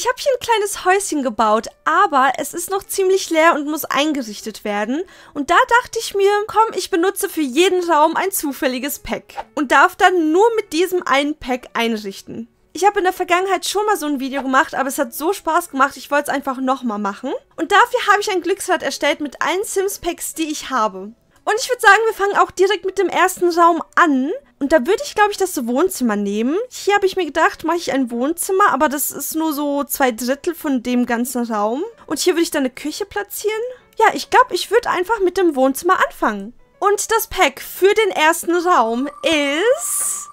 Ich habe hier ein kleines Häuschen gebaut, aber es ist noch ziemlich leer und muss eingerichtet werden. Und da dachte ich mir, komm, ich benutze für jeden Raum ein zufälliges Pack und darf dann nur mit diesem einen Pack einrichten. Ich habe in der Vergangenheit schon mal so ein Video gemacht, aber es hat so Spaß gemacht, ich wollte es einfach nochmal machen. Und dafür habe ich ein Glücksrad erstellt mit allen Sims-Packs, die ich habe. Und ich würde sagen, wir fangen auch direkt mit dem ersten Raum an. Und da würde ich, glaube ich, das Wohnzimmer nehmen. Hier habe ich mir gedacht, mache ich ein Wohnzimmer, aber das ist nur so zwei Drittel von dem ganzen Raum. Und hier würde ich dann eine Küche platzieren. Ja, ich glaube, ich würde einfach mit dem Wohnzimmer anfangen. Und das Pack für den ersten Raum ist...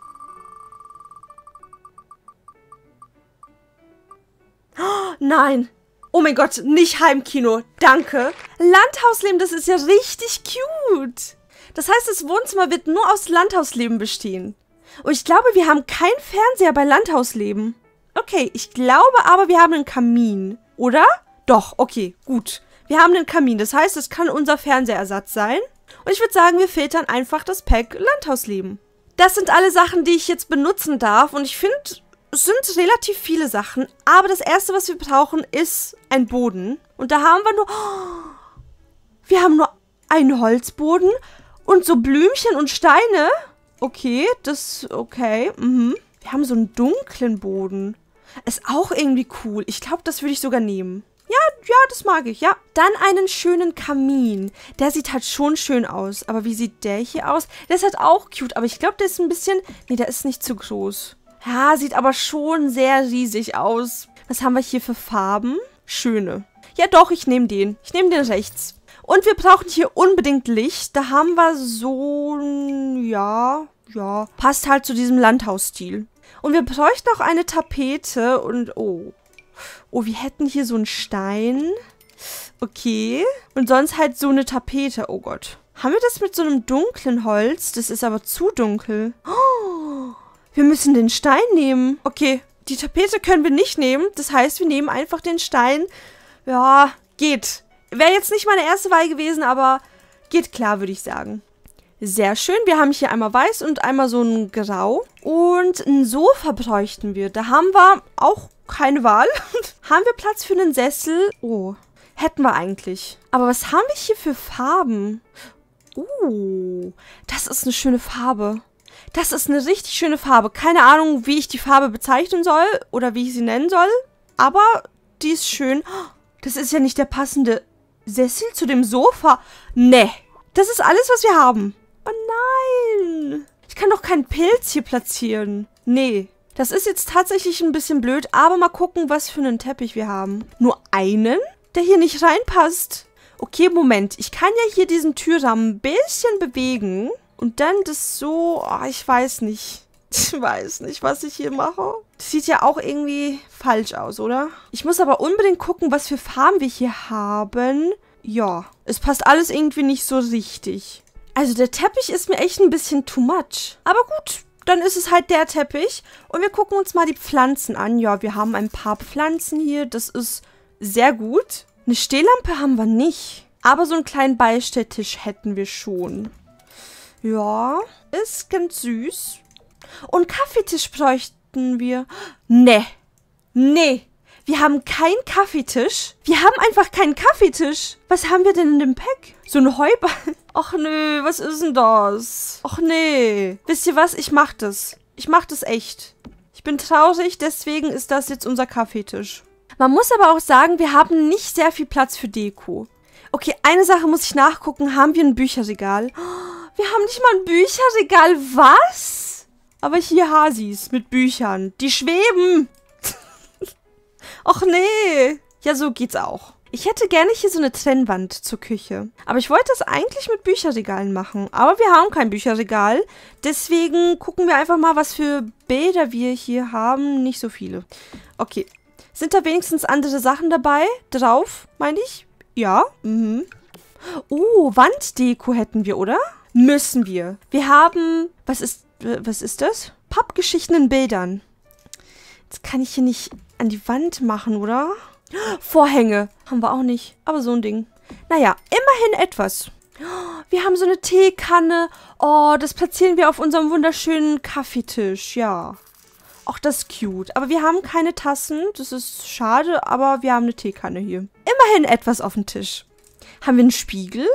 Oh, nein, Oh mein Gott, nicht Heimkino. Danke. Landhausleben, das ist ja richtig cute. Das heißt, das Wohnzimmer wird nur aus Landhausleben bestehen. Und ich glaube, wir haben keinen Fernseher bei Landhausleben. Okay, ich glaube aber, wir haben einen Kamin. Oder? Doch, okay, gut. Wir haben einen Kamin. Das heißt, es kann unser Fernsehersatz sein. Und ich würde sagen, wir filtern einfach das Pack Landhausleben. Das sind alle Sachen, die ich jetzt benutzen darf. Und ich finde, sind relativ viele Sachen, aber das erste, was wir brauchen, ist ein Boden. Und da haben wir nur. Wir haben nur einen Holzboden und so Blümchen und Steine. Okay, das. Okay. Mhm. Wir haben so einen dunklen Boden. Ist auch irgendwie cool. Ich glaube, das würde ich sogar nehmen. Ja, ja, das mag ich, ja. Dann einen schönen Kamin. Der sieht halt schon schön aus. Aber wie sieht der hier aus? Der ist halt auch cute, aber ich glaube, der ist ein bisschen... Nee, der ist nicht zu groß. Ja, sieht aber schon sehr riesig aus. Was haben wir hier für Farben? Schöne. Ja doch, ich nehme den. Ich nehme den rechts. Und wir brauchen hier unbedingt Licht. Da haben wir so, ja, ja, passt halt zu diesem Landhausstil. Und wir bräuchten auch eine Tapete und, oh. Oh, wir hätten hier so einen Stein. Okay. Und sonst halt so eine Tapete. Oh Gott. Haben wir das mit so einem dunklen Holz? Das ist aber zu dunkel. Oh. Wir müssen den Stein nehmen. Okay, die Tapete können wir nicht nehmen. Das heißt, wir nehmen einfach den Stein. Ja, geht. Wäre jetzt nicht meine erste Wahl gewesen, aber geht klar, würde ich sagen. Sehr schön. Wir haben hier einmal weiß und einmal so ein Grau. Und ein Sofa bräuchten wir. Da haben wir auch keine Wahl. haben wir Platz für einen Sessel? Oh, hätten wir eigentlich. Aber was haben wir hier für Farben? Uh, das ist eine schöne Farbe. Das ist eine richtig schöne Farbe. Keine Ahnung, wie ich die Farbe bezeichnen soll oder wie ich sie nennen soll. Aber die ist schön. Das ist ja nicht der passende Sessel zu dem Sofa. Ne. Das ist alles, was wir haben. Oh nein. Ich kann doch keinen Pilz hier platzieren. Nee. Das ist jetzt tatsächlich ein bisschen blöd, aber mal gucken, was für einen Teppich wir haben. Nur einen, der hier nicht reinpasst. Okay, Moment. Ich kann ja hier diesen Türrahmen ein bisschen bewegen. Und dann das so, oh, ich weiß nicht. Ich weiß nicht, was ich hier mache. Das sieht ja auch irgendwie falsch aus, oder? Ich muss aber unbedingt gucken, was für Farben wir hier haben. Ja, es passt alles irgendwie nicht so richtig. Also der Teppich ist mir echt ein bisschen too much. Aber gut, dann ist es halt der Teppich. Und wir gucken uns mal die Pflanzen an. Ja, wir haben ein paar Pflanzen hier. Das ist sehr gut. Eine Stehlampe haben wir nicht. Aber so einen kleinen Beistelltisch hätten wir schon. Ja, ist ganz süß. Und Kaffeetisch bräuchten wir. Ne. Nee. Wir haben keinen Kaffeetisch. Wir haben einfach keinen Kaffeetisch. Was haben wir denn in dem Pack? So ein Heuball. Ach nö, was ist denn das? Ach nee. Wisst ihr was? Ich mach das. Ich mach das echt. Ich bin traurig, deswegen ist das jetzt unser Kaffeetisch. Man muss aber auch sagen, wir haben nicht sehr viel Platz für Deko. Okay, eine Sache muss ich nachgucken. Haben wir ein Bücherregal? Oh, wir haben nicht mal ein Bücherregal. Was? Aber hier Hasis mit Büchern. Die schweben. Och nee. Ja, so geht's auch. Ich hätte gerne hier so eine Trennwand zur Küche. Aber ich wollte das eigentlich mit Bücherregalen machen. Aber wir haben kein Bücherregal. Deswegen gucken wir einfach mal, was für Bilder wir hier haben. Nicht so viele. Okay. Sind da wenigstens andere Sachen dabei? Drauf, meine ich? Ja. Mhm. Oh, Wanddeko hätten wir, oder? Müssen wir. Wir haben, was ist, was ist das? Pappgeschichten in Bildern. Jetzt kann ich hier nicht an die Wand machen, oder? Vorhänge. Haben wir auch nicht. Aber so ein Ding. Naja, immerhin etwas. Wir haben so eine Teekanne. Oh, das platzieren wir auf unserem wunderschönen Kaffeetisch. Ja. Auch das ist cute. Aber wir haben keine Tassen. Das ist schade, aber wir haben eine Teekanne hier. Immerhin etwas auf dem Tisch. Haben wir einen Spiegel?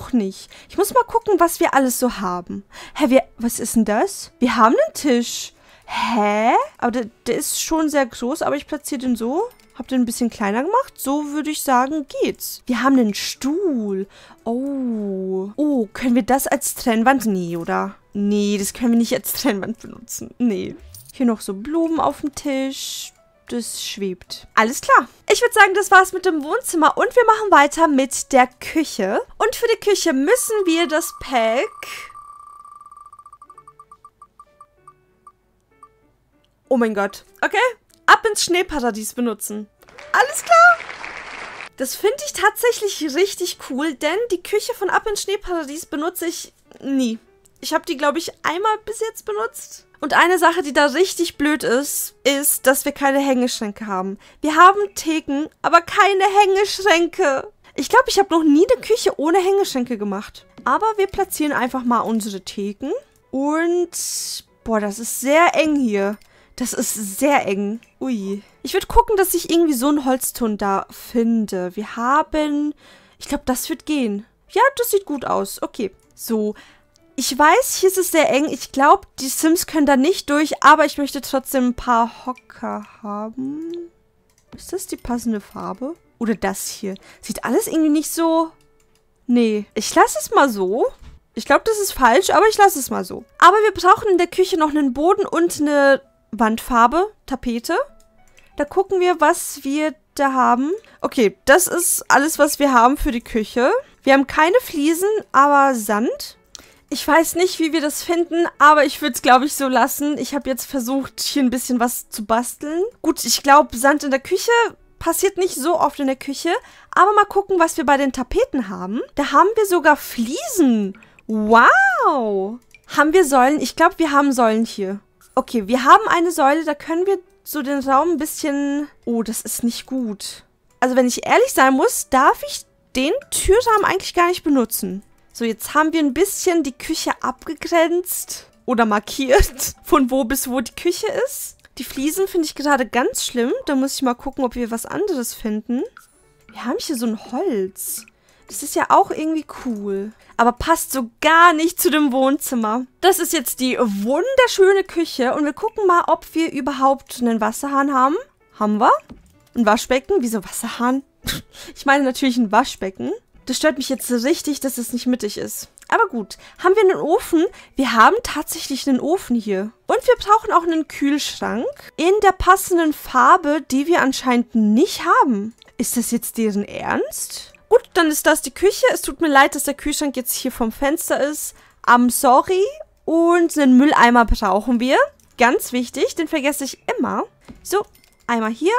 Auch nicht. Ich muss mal gucken, was wir alles so haben. Hä, wir, was ist denn das? Wir haben einen Tisch. Hä? Aber der, der ist schon sehr groß, aber ich platziere den so. Hab den ein bisschen kleiner gemacht. So würde ich sagen, geht's. Wir haben einen Stuhl. Oh. Oh, können wir das als Trennwand? Nee, oder? Nee, das können wir nicht als Trennwand benutzen. Nee. Hier noch so Blumen auf dem Tisch. Das schwebt. Alles klar. Ich würde sagen, das war's mit dem Wohnzimmer und wir machen weiter mit der Küche. Und für die Küche müssen wir das Pack Oh mein Gott. Okay. Ab ins Schneeparadies benutzen. Alles klar. Das finde ich tatsächlich richtig cool, denn die Küche von Ab ins Schneeparadies benutze ich nie. Ich habe die, glaube ich, einmal bis jetzt benutzt. Und eine Sache, die da richtig blöd ist, ist, dass wir keine Hängeschränke haben. Wir haben Theken, aber keine Hängeschränke. Ich glaube, ich habe noch nie eine Küche ohne Hängeschränke gemacht. Aber wir platzieren einfach mal unsere Theken. Und, boah, das ist sehr eng hier. Das ist sehr eng. Ui. Ich würde gucken, dass ich irgendwie so einen Holzton da finde. Wir haben... Ich glaube, das wird gehen. Ja, das sieht gut aus. Okay. So. Ich weiß, hier ist es sehr eng. Ich glaube, die Sims können da nicht durch, aber ich möchte trotzdem ein paar Hocker haben. Ist das die passende Farbe? Oder das hier? Sieht alles irgendwie nicht so... Nee. Ich lasse es mal so. Ich glaube, das ist falsch, aber ich lasse es mal so. Aber wir brauchen in der Küche noch einen Boden und eine Wandfarbe, Tapete. Da gucken wir, was wir da haben. Okay, das ist alles, was wir haben für die Küche. Wir haben keine Fliesen, aber Sand. Ich weiß nicht, wie wir das finden, aber ich würde es, glaube ich, so lassen. Ich habe jetzt versucht, hier ein bisschen was zu basteln. Gut, ich glaube, Sand in der Küche passiert nicht so oft in der Küche. Aber mal gucken, was wir bei den Tapeten haben. Da haben wir sogar Fliesen. Wow. Haben wir Säulen? Ich glaube, wir haben Säulen hier. Okay, wir haben eine Säule, da können wir so den Raum ein bisschen... Oh, das ist nicht gut. Also wenn ich ehrlich sein muss, darf ich den Türrahmen eigentlich gar nicht benutzen. So, jetzt haben wir ein bisschen die Küche abgegrenzt oder markiert, von wo bis wo die Küche ist. Die Fliesen finde ich gerade ganz schlimm. Da muss ich mal gucken, ob wir was anderes finden. Wir haben hier so ein Holz. Das ist ja auch irgendwie cool. Aber passt so gar nicht zu dem Wohnzimmer. Das ist jetzt die wunderschöne Küche. Und wir gucken mal, ob wir überhaupt einen Wasserhahn haben. Haben wir? Ein Waschbecken? Wieso Wasserhahn? Ich meine natürlich ein Waschbecken. Das stört mich jetzt richtig, dass es nicht mittig ist. Aber gut. Haben wir einen Ofen? Wir haben tatsächlich einen Ofen hier. Und wir brauchen auch einen Kühlschrank in der passenden Farbe, die wir anscheinend nicht haben. Ist das jetzt deren Ernst? Gut, dann ist das die Küche. Es tut mir leid, dass der Kühlschrank jetzt hier vom Fenster ist. I'm sorry. Und einen Mülleimer brauchen wir. Ganz wichtig, den vergesse ich immer. So, einmal hier.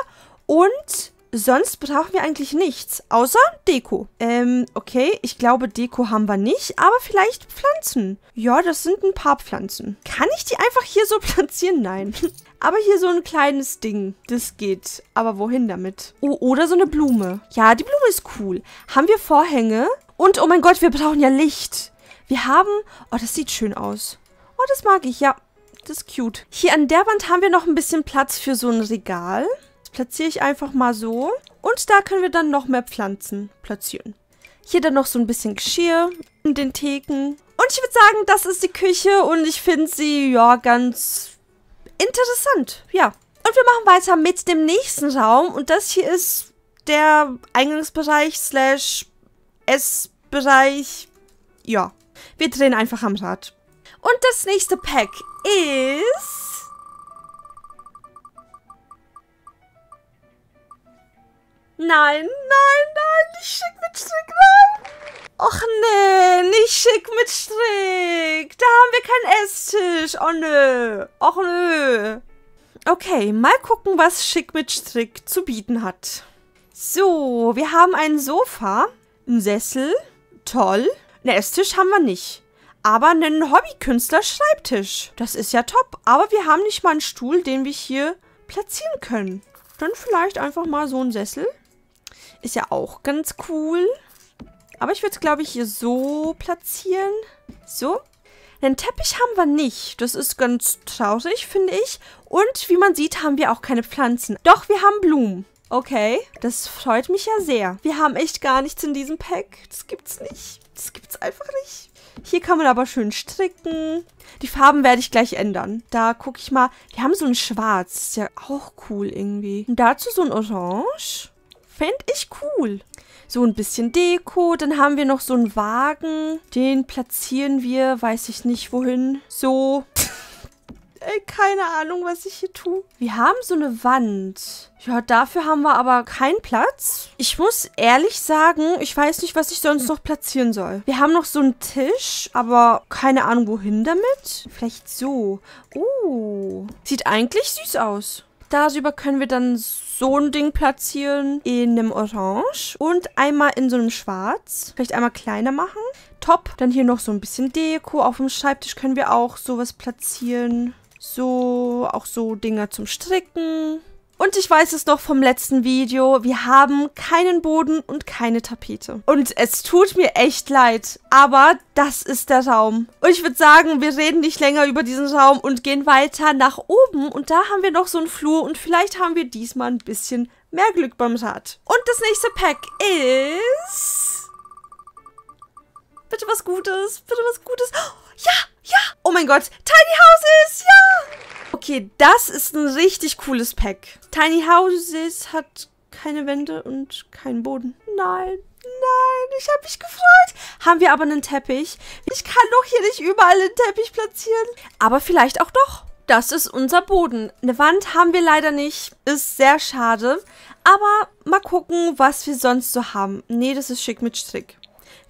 Und sonst brauchen wir eigentlich nichts, außer Deko. Ähm, okay, ich glaube, Deko haben wir nicht, aber vielleicht Pflanzen. Ja, das sind ein paar Pflanzen. Kann ich die einfach hier so platzieren? Nein. aber hier so ein kleines Ding. Das geht. Aber wohin damit? Oh, oder so eine Blume. Ja, die Blume ist cool. Haben wir Vorhänge? Und, oh mein Gott, wir brauchen ja Licht. Wir haben... Oh, das sieht schön aus. Oh, das mag ich, ja. Das ist cute. Hier an der Wand haben wir noch ein bisschen Platz für so ein Regal platziere ich einfach mal so. Und da können wir dann noch mehr Pflanzen platzieren. Hier dann noch so ein bisschen Geschirr in den Theken. Und ich würde sagen, das ist die Küche und ich finde sie, ja, ganz interessant. Ja. Und wir machen weiter mit dem nächsten Raum. Und das hier ist der Eingangsbereich slash Essbereich. Ja. Wir drehen einfach am Rad. Und das nächste Pack ist... Nein, nein, nein, nicht schick mit Strick, nein. Och nee, nicht schick mit Strick. Da haben wir keinen Esstisch. Oh nö. Och nö. Okay, mal gucken, was Schick mit Strick zu bieten hat. So, wir haben ein Sofa, einen Sessel, toll. Einen Esstisch haben wir nicht. Aber einen Hobbykünstler-Schreibtisch. Das ist ja top. Aber wir haben nicht mal einen Stuhl, den wir hier platzieren können. Dann vielleicht einfach mal so einen Sessel. Ist ja auch ganz cool. Aber ich würde es, glaube ich, hier so platzieren. So. Den Teppich haben wir nicht. Das ist ganz traurig, finde ich. Und wie man sieht, haben wir auch keine Pflanzen. Doch, wir haben Blumen. Okay, das freut mich ja sehr. Wir haben echt gar nichts in diesem Pack. Das gibt's nicht. Das gibt's einfach nicht. Hier kann man aber schön stricken. Die Farben werde ich gleich ändern. Da gucke ich mal. Wir haben so ein Schwarz. Ist ja auch cool irgendwie. Und dazu so ein Orange. Fände ich cool. So ein bisschen Deko. Dann haben wir noch so einen Wagen. Den platzieren wir, weiß ich nicht wohin. So. Ey, keine Ahnung, was ich hier tue. Wir haben so eine Wand. Ja, dafür haben wir aber keinen Platz. Ich muss ehrlich sagen, ich weiß nicht, was ich sonst noch platzieren soll. Wir haben noch so einen Tisch, aber keine Ahnung, wohin damit. Vielleicht so. Oh, sieht eigentlich süß aus. Darüber können wir dann so ein Ding platzieren in einem Orange und einmal in so einem Schwarz. Vielleicht einmal kleiner machen. Top. Dann hier noch so ein bisschen Deko. Auf dem Schreibtisch können wir auch sowas platzieren. So, auch so Dinger zum Stricken. Und ich weiß es noch vom letzten Video, wir haben keinen Boden und keine Tapete. Und es tut mir echt leid, aber das ist der Raum. Und ich würde sagen, wir reden nicht länger über diesen Raum und gehen weiter nach oben. Und da haben wir noch so einen Flur und vielleicht haben wir diesmal ein bisschen mehr Glück beim Rad. Und das nächste Pack ist... Bitte was Gutes, bitte was Gutes. Ja, ja. Oh mein Gott, Tiny Houses, ja. Okay, das ist ein richtig cooles Pack. Tiny Houses hat keine Wände und keinen Boden. Nein, nein, ich habe mich gefreut. Haben wir aber einen Teppich. Ich kann doch hier nicht überall einen Teppich platzieren. Aber vielleicht auch doch. Das ist unser Boden. Eine Wand haben wir leider nicht. Ist sehr schade. Aber mal gucken, was wir sonst so haben. Nee, das ist schick mit Strick.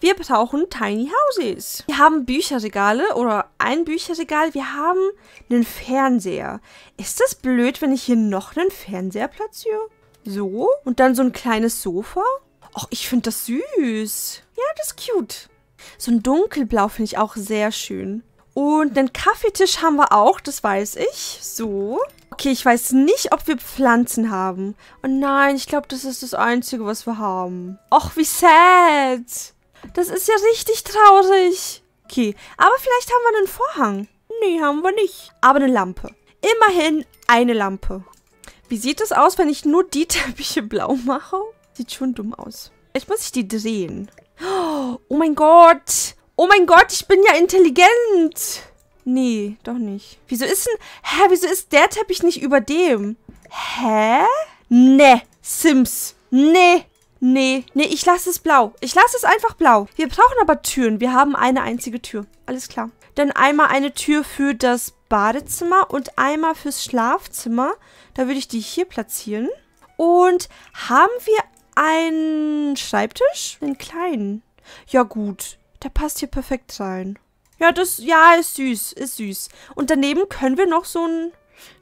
Wir brauchen Tiny Houses. Wir haben Bücherregale oder ein Bücherregal. Wir haben einen Fernseher. Ist das blöd, wenn ich hier noch einen Fernseher platziere? So. Und dann so ein kleines Sofa. Och, ich finde das süß. Ja, das ist cute. So ein dunkelblau finde ich auch sehr schön. Und einen Kaffeetisch haben wir auch, das weiß ich. So. Okay, ich weiß nicht, ob wir Pflanzen haben. Oh nein, ich glaube, das ist das Einzige, was wir haben. Och, wie sad. Das ist ja richtig traurig. Okay, aber vielleicht haben wir einen Vorhang. Nee, haben wir nicht. Aber eine Lampe. Immerhin eine Lampe. Wie sieht es aus, wenn ich nur die Teppiche blau mache? Sieht schon dumm aus. Jetzt muss ich die drehen. Oh mein Gott. Oh mein Gott, ich bin ja intelligent. Nee, doch nicht. Wieso ist denn... Hä, wieso ist der Teppich nicht über dem? Hä? Nee, Sims. Nee. Nee, nee, ich lasse es blau. Ich lasse es einfach blau. Wir brauchen aber Türen. Wir haben eine einzige Tür. Alles klar. Dann einmal eine Tür für das Badezimmer und einmal fürs Schlafzimmer. Da würde ich die hier platzieren. Und haben wir einen Schreibtisch? Einen kleinen. Ja gut, der passt hier perfekt rein. Ja, das, ja, ist süß, ist süß. Und daneben können wir noch so ein,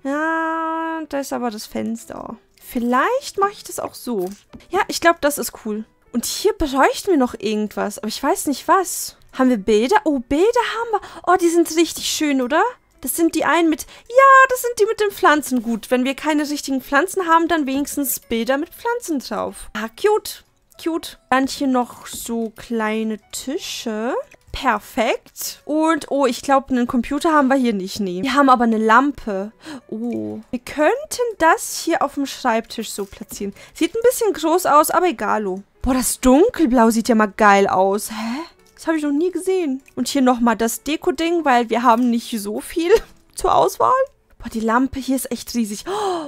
ja, da ist aber das Fenster. Vielleicht mache ich das auch so. Ja, ich glaube, das ist cool. Und hier bräuchten wir noch irgendwas, aber ich weiß nicht was. Haben wir Bilder? Oh, Bilder haben wir. Oh, die sind richtig schön, oder? Das sind die einen mit... Ja, das sind die mit den Pflanzen. Gut, wenn wir keine richtigen Pflanzen haben, dann wenigstens Bilder mit Pflanzen drauf. Ah, cute. Cute. Dann hier noch so kleine Tische. Perfekt. Und, oh, ich glaube, einen Computer haben wir hier nicht. Nee. Wir haben aber eine Lampe. Oh. Wir könnten das hier auf dem Schreibtisch so platzieren. Sieht ein bisschen groß aus, aber egalo. Boah, das Dunkelblau sieht ja mal geil aus. Hä? Das habe ich noch nie gesehen. Und hier nochmal das Deko-Ding, weil wir haben nicht so viel zur Auswahl. Boah, die Lampe hier ist echt riesig.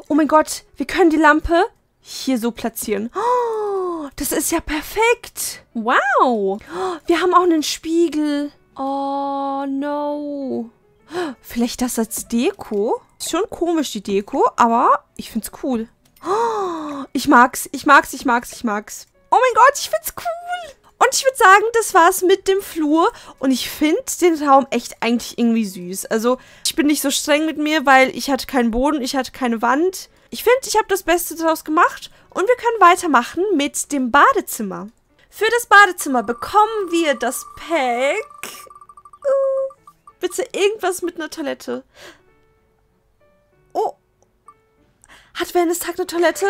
Oh mein Gott, wir können die Lampe hier so platzieren. Oh, das ist ja perfekt. Wow. Wir haben auch einen Spiegel. Oh, no. Vielleicht das als Deko? Ist schon komisch, die Deko, aber ich find's cool. Ich mag's, ich mag's, ich mag's, ich mag's. Oh mein Gott, ich find's cool. Und ich würde sagen, das war's mit dem Flur. Und ich finde den Raum echt eigentlich irgendwie süß. Also, ich bin nicht so streng mit mir, weil ich hatte keinen Boden, ich hatte keine Wand. Ich finde, ich habe das Beste daraus gemacht. Und wir können weitermachen mit dem Badezimmer. Für das Badezimmer bekommen wir das Pack. Uh, bitte irgendwas mit einer Toilette. Oh. Hat Wellness-Tag eine Toilette?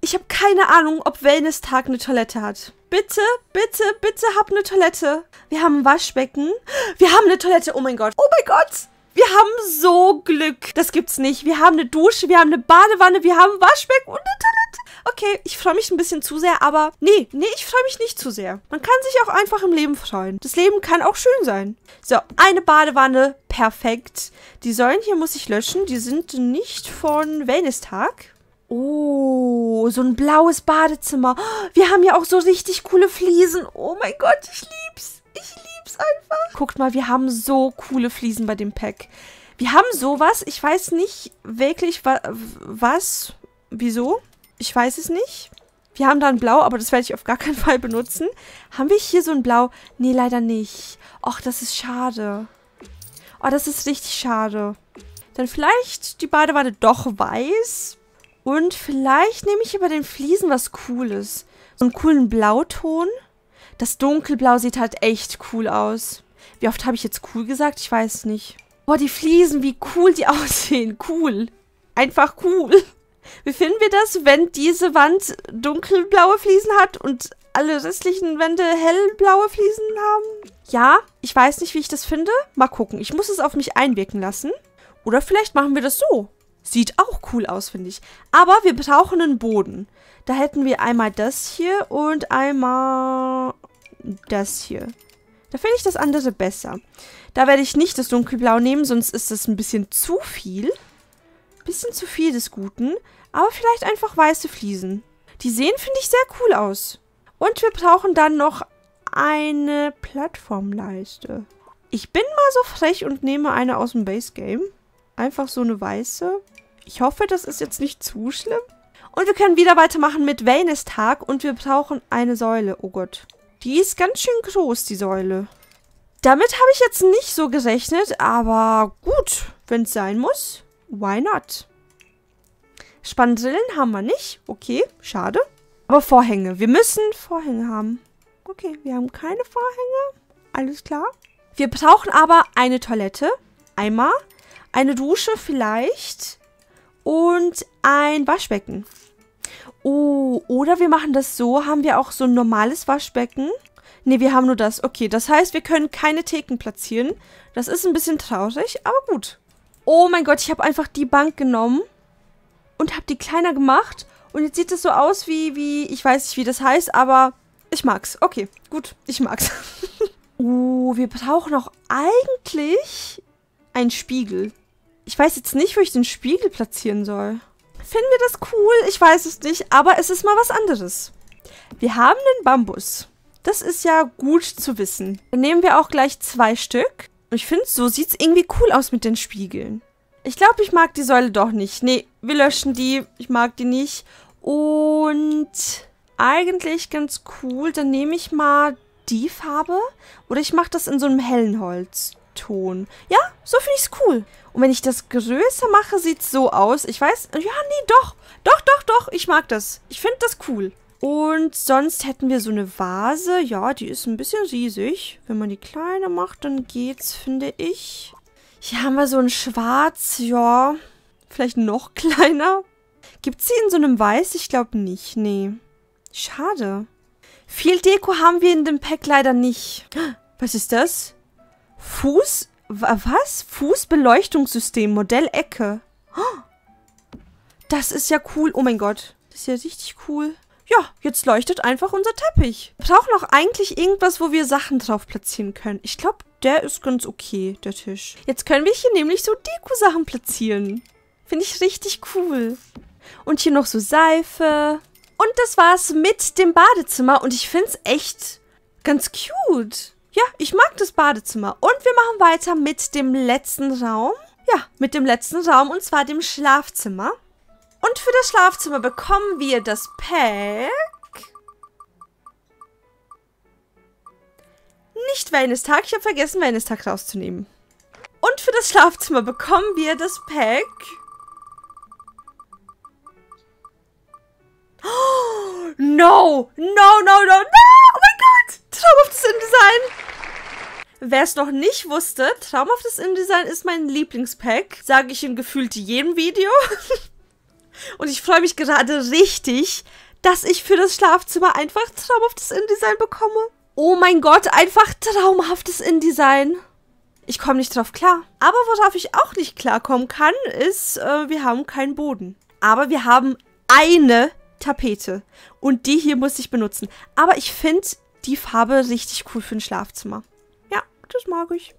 Ich habe keine Ahnung, ob Wellness-Tag eine Toilette hat. Bitte, bitte, bitte hab eine Toilette. Wir haben ein Waschbecken. Wir haben eine Toilette. Oh mein Gott. Oh mein Gott. Wir haben so Glück. Das gibt's nicht. Wir haben eine Dusche, wir haben eine Badewanne, wir haben Waschbecken und eine. Okay, ich freue mich ein bisschen zu sehr, aber nee, nee, ich freue mich nicht zu sehr. Man kann sich auch einfach im Leben freuen. Das Leben kann auch schön sein. So, eine Badewanne, perfekt. Die Säulen hier muss ich löschen. Die sind nicht von Wellness-Tag. Oh, so ein blaues Badezimmer. Wir haben ja auch so richtig coole Fliesen. Oh mein Gott, ich lieb's. Ich lieb's einfach. Guckt mal, wir haben so coole Fliesen bei dem Pack. Wir haben sowas. Ich weiß nicht wirklich, wa was. Wieso? Ich weiß es nicht. Wir haben da ein Blau, aber das werde ich auf gar keinen Fall benutzen. Haben wir hier so ein Blau? Nee, leider nicht. Och, das ist schade. Oh, das ist richtig schade. Dann vielleicht die Badewanne doch weiß. Und vielleicht nehme ich über den Fliesen was Cooles. So einen coolen Blauton. Das Dunkelblau sieht halt echt cool aus. Wie oft habe ich jetzt cool gesagt? Ich weiß nicht. Boah, die Fliesen, wie cool die aussehen. Cool. Einfach cool. Wie finden wir das, wenn diese Wand dunkelblaue Fliesen hat und alle restlichen Wände hellblaue Fliesen haben? Ja, ich weiß nicht, wie ich das finde. Mal gucken. Ich muss es auf mich einwirken lassen. Oder vielleicht machen wir das so. Sieht auch cool aus, finde ich. Aber wir brauchen einen Boden. Da hätten wir einmal das hier und einmal das hier. Da finde ich das andere besser. Da werde ich nicht das dunkelblau nehmen, sonst ist das ein bisschen zu viel. Bisschen zu viel des Guten. Aber vielleicht einfach weiße Fliesen. Die sehen, finde ich, sehr cool aus. Und wir brauchen dann noch eine Plattformleiste. Ich bin mal so frech und nehme eine aus dem Base Game. Einfach so eine weiße. Ich hoffe, das ist jetzt nicht zu schlimm. Und wir können wieder weitermachen mit Wellness-Tag und wir brauchen eine Säule. Oh Gott. Die ist ganz schön groß, die Säule. Damit habe ich jetzt nicht so gerechnet, aber gut, wenn es sein muss, why not? Spandrillen haben wir nicht. Okay, schade. Aber Vorhänge. Wir müssen Vorhänge haben. Okay, wir haben keine Vorhänge. Alles klar. Wir brauchen aber eine Toilette. Einmal. Eine Dusche vielleicht und ein Waschbecken. Oh, oder wir machen das so, haben wir auch so ein normales Waschbecken. Ne, wir haben nur das. Okay, das heißt, wir können keine Theken platzieren. Das ist ein bisschen traurig, aber gut. Oh mein Gott, ich habe einfach die Bank genommen und habe die kleiner gemacht. Und jetzt sieht es so aus wie, wie, ich weiß nicht, wie das heißt, aber ich mag's. Okay, gut, ich mag's. oh, wir brauchen auch eigentlich einen Spiegel. Ich weiß jetzt nicht, wo ich den Spiegel platzieren soll. Finden wir das cool? Ich weiß es nicht, aber es ist mal was anderes. Wir haben den Bambus. Das ist ja gut zu wissen. Dann nehmen wir auch gleich zwei Stück. Ich finde, so sieht es irgendwie cool aus mit den Spiegeln. Ich glaube, ich mag die Säule doch nicht. Nee, wir löschen die. Ich mag die nicht. Und eigentlich ganz cool. Dann nehme ich mal die Farbe. Oder ich mache das in so einem hellen Holzton. Ja, so finde ich es cool. Und wenn ich das größer mache, sieht es so aus. Ich weiß, ja, nee, doch. Doch, doch, doch, ich mag das. Ich finde das cool. Und sonst hätten wir so eine Vase. Ja, die ist ein bisschen riesig. Wenn man die kleiner macht, dann geht's, finde ich. Hier haben wir so ein Schwarz, ja. Vielleicht noch kleiner. Gibt's sie in so einem Weiß? Ich glaube nicht. Nee. Schade. Viel Deko haben wir in dem Pack leider nicht. Was ist das? Fuß was? Fußbeleuchtungssystem, Modell Ecke. Das ist ja cool. Oh mein Gott. Das ist ja richtig cool. Ja, jetzt leuchtet einfach unser Teppich. Wir brauchen auch eigentlich irgendwas, wo wir Sachen drauf platzieren können. Ich glaube, der ist ganz okay, der Tisch. Jetzt können wir hier nämlich so Deko-Sachen platzieren. Finde ich richtig cool. Und hier noch so Seife. Und das war's mit dem Badezimmer. Und ich finde es echt ganz cute. Ja, ich mag das Badezimmer. Und wir machen weiter mit dem letzten Raum. Ja, mit dem letzten Raum und zwar dem Schlafzimmer. Und für das Schlafzimmer bekommen wir das Pack. Nicht Wellness-Tag. Ich habe vergessen, Wellness-Tag rauszunehmen. Und für das Schlafzimmer bekommen wir das Pack. Oh, no, no, no, no, no. Oh mein Gott. Traumhaftes InDesign. Wer es noch nicht wusste, Traumhaftes InDesign ist mein Lieblingspack. Sage ich in gefühlt jedem Video. Und ich freue mich gerade richtig, dass ich für das Schlafzimmer einfach traumhaftes InDesign bekomme. Oh mein Gott, einfach traumhaftes InDesign. Ich komme nicht drauf klar. Aber worauf ich auch nicht klarkommen kann, ist, äh, wir haben keinen Boden. Aber wir haben eine Tapete. Und die hier muss ich benutzen. Aber ich finde die Farbe richtig cool für ein Schlafzimmer. Das mag ich.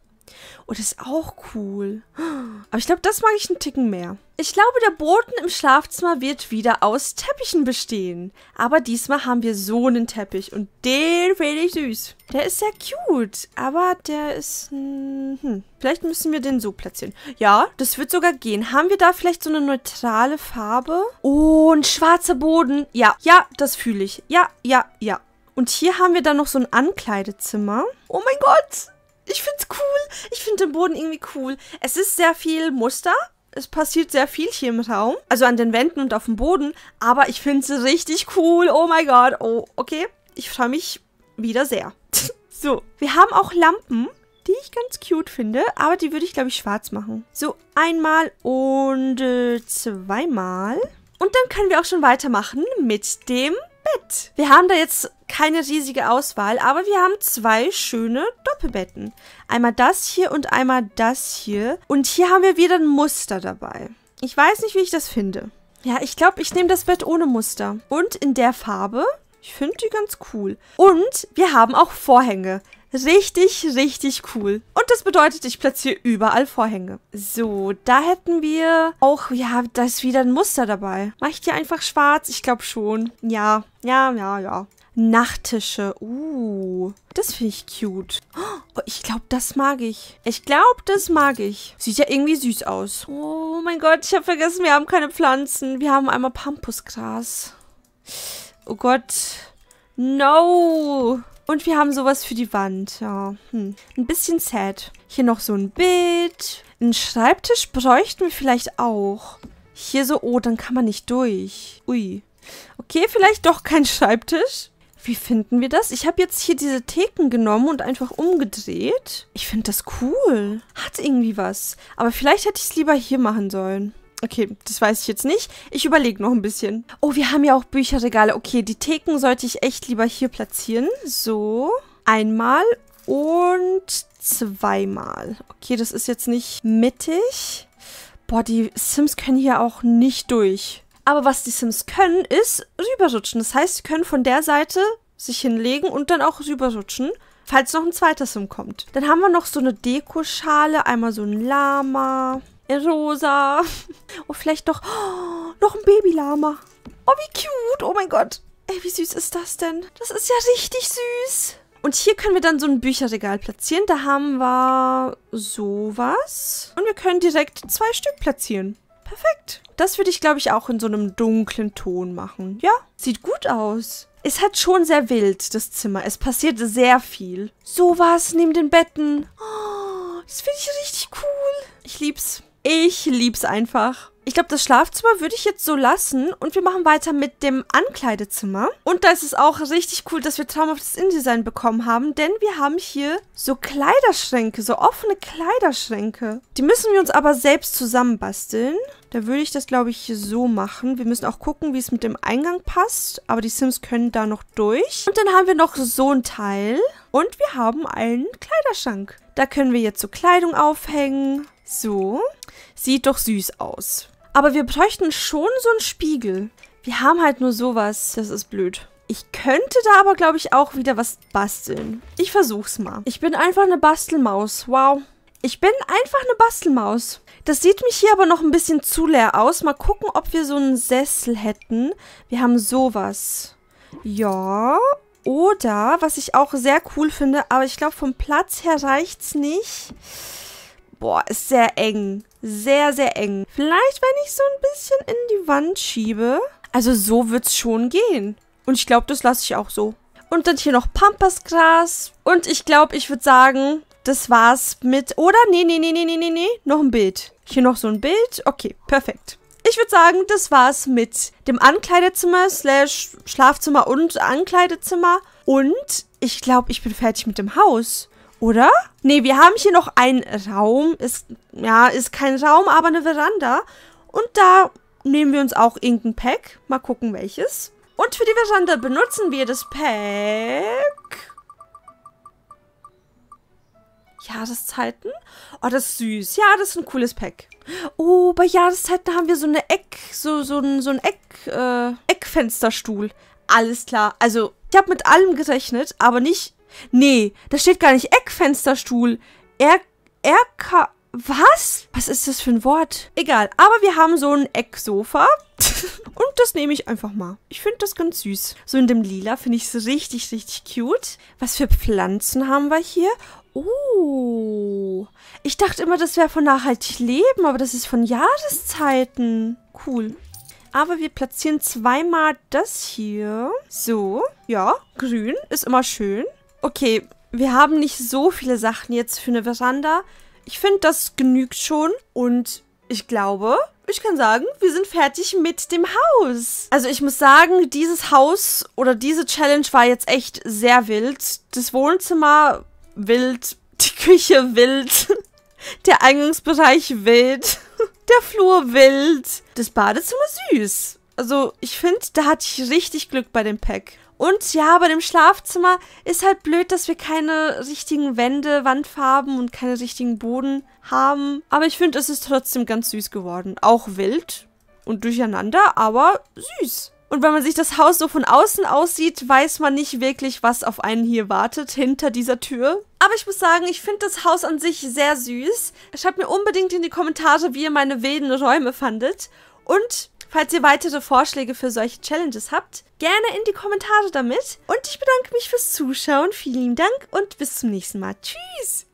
Oh, das ist auch cool. Aber ich glaube, das mag ich einen Ticken mehr. Ich glaube, der Boden im Schlafzimmer wird wieder aus Teppichen bestehen. Aber diesmal haben wir so einen Teppich. Und den finde ich süß. Der ist sehr cute. Aber der ist... Hm, vielleicht müssen wir den so platzieren. Ja, das wird sogar gehen. Haben wir da vielleicht so eine neutrale Farbe? Oh, ein schwarzer Boden. Ja, ja, das fühle ich. Ja, ja, ja. Und hier haben wir dann noch so ein Ankleidezimmer. Oh mein Gott, ich find's cool. Ich finde den Boden irgendwie cool. Es ist sehr viel Muster. Es passiert sehr viel hier im Raum. Also an den Wänden und auf dem Boden. Aber ich finde es richtig cool. Oh mein Gott. Oh, okay. Ich freue mich wieder sehr. so, wir haben auch Lampen, die ich ganz cute finde. Aber die würde ich, glaube ich, schwarz machen. So, einmal und äh, zweimal. Und dann können wir auch schon weitermachen mit dem Bett. Wir haben da jetzt keine riesige Auswahl, aber wir haben zwei schöne Doppelbetten. Einmal das hier und einmal das hier. Und hier haben wir wieder ein Muster dabei. Ich weiß nicht, wie ich das finde. Ja, ich glaube, ich nehme das Bett ohne Muster. Und in der Farbe. Ich finde die ganz cool. Und wir haben auch Vorhänge. Richtig, richtig cool. Und das bedeutet, ich platziere überall Vorhänge. So, da hätten wir auch, ja, da ist wieder ein Muster dabei. Mache ich die einfach schwarz? Ich glaube schon. Ja, ja, ja, ja. Nachttische. Uh, das finde ich cute. Oh, ich glaube, das mag ich. Ich glaube, das mag ich. Sieht ja irgendwie süß aus. Oh mein Gott, ich habe vergessen, wir haben keine Pflanzen. Wir haben einmal Pampusgras. Oh Gott. No. Und wir haben sowas für die Wand. Ja, hm. Ein bisschen sad. Hier noch so ein Bild. Einen Schreibtisch bräuchten wir vielleicht auch. Hier so, oh, dann kann man nicht durch. Ui. Okay, vielleicht doch kein Schreibtisch. Wie finden wir das? Ich habe jetzt hier diese Theken genommen und einfach umgedreht. Ich finde das cool. Hat irgendwie was. Aber vielleicht hätte ich es lieber hier machen sollen. Okay, das weiß ich jetzt nicht. Ich überlege noch ein bisschen. Oh, wir haben ja auch Bücherregale. Okay, die Theken sollte ich echt lieber hier platzieren. So. Einmal und zweimal. Okay, das ist jetzt nicht mittig. Boah, die Sims können hier auch nicht durch. Aber was die Sims können, ist rüberrutschen. Das heißt, sie können von der Seite sich hinlegen und dann auch rüberrutschen, falls noch ein zweiter Sim kommt. Dann haben wir noch so eine Dekoschale. Einmal so ein Lama rosa. Oh, vielleicht doch oh, noch ein Babylama. Oh, wie cute. Oh mein Gott. Ey, wie süß ist das denn? Das ist ja richtig süß. Und hier können wir dann so ein Bücherregal platzieren. Da haben wir sowas. Und wir können direkt zwei Stück platzieren. Perfekt. Das würde ich, glaube ich, auch in so einem dunklen Ton machen. Ja, sieht gut aus. Es hat schon sehr wild, das Zimmer. Es passiert sehr viel. Sowas neben den Betten. Oh, das finde ich richtig cool. Ich lieb's. Ich lieb's einfach. Ich glaube, das Schlafzimmer würde ich jetzt so lassen und wir machen weiter mit dem Ankleidezimmer. Und da ist es auch richtig cool, dass wir traumhaftes InDesign bekommen haben, denn wir haben hier so Kleiderschränke, so offene Kleiderschränke. Die müssen wir uns aber selbst zusammenbasteln. Da würde ich das, glaube ich, so machen. Wir müssen auch gucken, wie es mit dem Eingang passt, aber die Sims können da noch durch. Und dann haben wir noch so ein Teil und wir haben einen Kleiderschrank. Da können wir jetzt so Kleidung aufhängen. So. Sieht doch süß aus. Aber wir bräuchten schon so einen Spiegel. Wir haben halt nur sowas. Das ist blöd. Ich könnte da aber, glaube ich, auch wieder was basteln. Ich versuch's mal. Ich bin einfach eine Bastelmaus. Wow. Ich bin einfach eine Bastelmaus. Das sieht mich hier aber noch ein bisschen zu leer aus. Mal gucken, ob wir so einen Sessel hätten. Wir haben sowas. Ja. Oder, was ich auch sehr cool finde, aber ich glaube, vom Platz her reicht's nicht. Boah, ist sehr eng. Sehr, sehr eng. Vielleicht, wenn ich so ein bisschen in die Wand schiebe. Also so wird's schon gehen. Und ich glaube, das lasse ich auch so. Und dann hier noch Pampasgras. Und ich glaube, ich würde sagen, das war's mit... Oder? Nee, nee, nee, nee, nee, nee, nee. Noch ein Bild. Hier noch so ein Bild. Okay, perfekt. Ich würde sagen, das war's mit dem Ankleidezimmer slash Schlafzimmer und Ankleidezimmer. Und ich glaube, ich bin fertig mit dem Haus. Oder? Nee, wir haben hier noch einen Raum. Ist, ja, ist kein Raum, aber eine Veranda. Und da nehmen wir uns auch irgendein Pack. Mal gucken, welches. Und für die Veranda benutzen wir das Pack... Jahreszeiten? Oh, das ist süß. Ja, das ist ein cooles Pack. Oh, bei Jahreszeiten haben wir so eine Eck, so, so ein, so ein Eck, äh, Eckfensterstuhl. Alles klar. Also, ich habe mit allem gerechnet, aber nicht. Nee, da steht gar nicht Eckfensterstuhl. Er, RK. Was? Was ist das für ein Wort? Egal, aber wir haben so ein Ecksofa. Und das nehme ich einfach mal. Ich finde das ganz süß. So in dem Lila finde ich es richtig, richtig cute. Was für Pflanzen haben wir hier? Oh. Ich dachte immer, das wäre von nachhaltig leben, aber das ist von Jahreszeiten. Cool. Aber wir platzieren zweimal das hier. So. Ja, grün ist immer schön. Okay, wir haben nicht so viele Sachen jetzt für eine Veranda. Ich finde, das genügt schon. Und ich glaube, ich kann sagen, wir sind fertig mit dem Haus. Also ich muss sagen, dieses Haus oder diese Challenge war jetzt echt sehr wild. Das Wohnzimmer wild, die Küche wild, der Eingangsbereich wild, der Flur wild, das Badezimmer süß. Also ich finde, da hatte ich richtig Glück bei dem Pack. Und ja, bei dem Schlafzimmer ist halt blöd, dass wir keine richtigen Wände, Wandfarben und keine richtigen Boden haben. Aber ich finde, es ist trotzdem ganz süß geworden. Auch wild und durcheinander, aber süß. Und wenn man sich das Haus so von außen aussieht, weiß man nicht wirklich, was auf einen hier wartet, hinter dieser Tür. Aber ich muss sagen, ich finde das Haus an sich sehr süß. Schreibt mir unbedingt in die Kommentare, wie ihr meine wilden Räume fandet. Und falls ihr weitere Vorschläge für solche Challenges habt, gerne in die Kommentare damit. Und ich bedanke mich fürs Zuschauen. Vielen Dank und bis zum nächsten Mal. Tschüss!